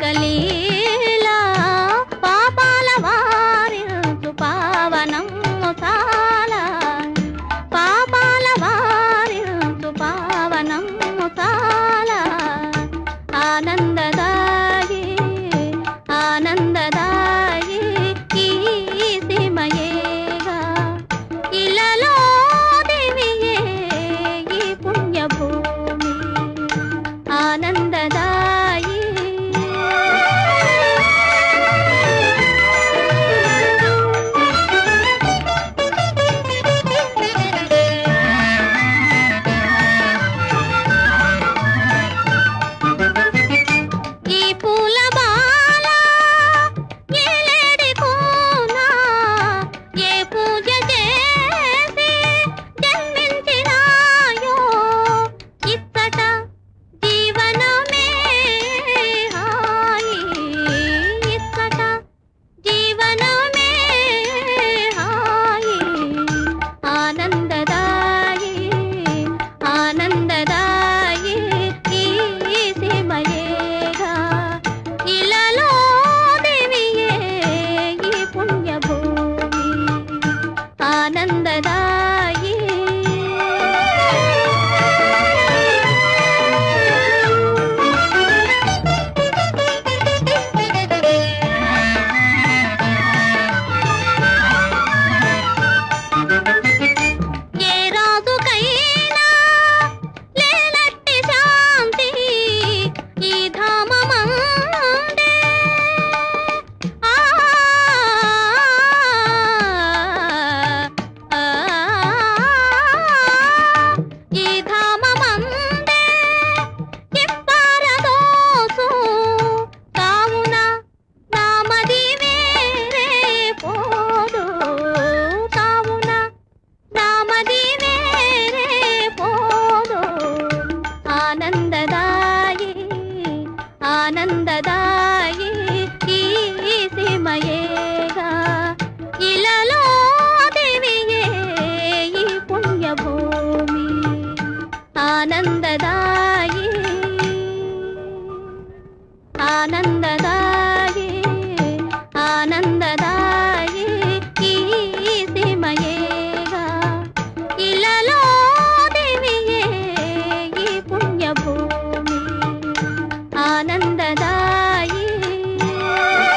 कली ఆనందదా